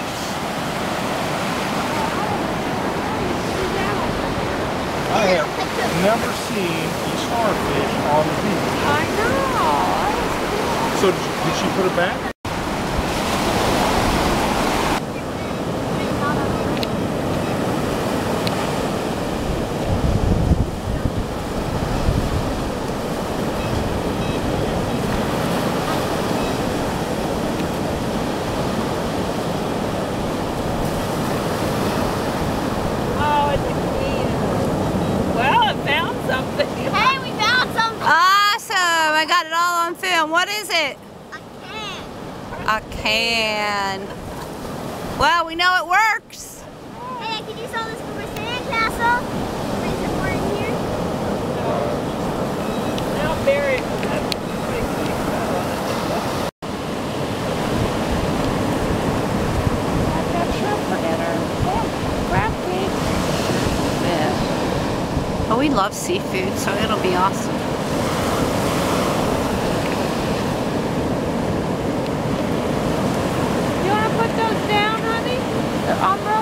fish. I have never seen a starfish on the beach. I know. So did she put it back? I got it all on film. What is it? A can. A can. Well, we know it works. Hey, I can use all this for my sandcastle. Bring some more here. Now bury it. 'cause that's pretty sweet. I've got shrimp for dinner. Yeah, crab cake. Yeah. Oh, we love seafood, so it'll be awesome. on the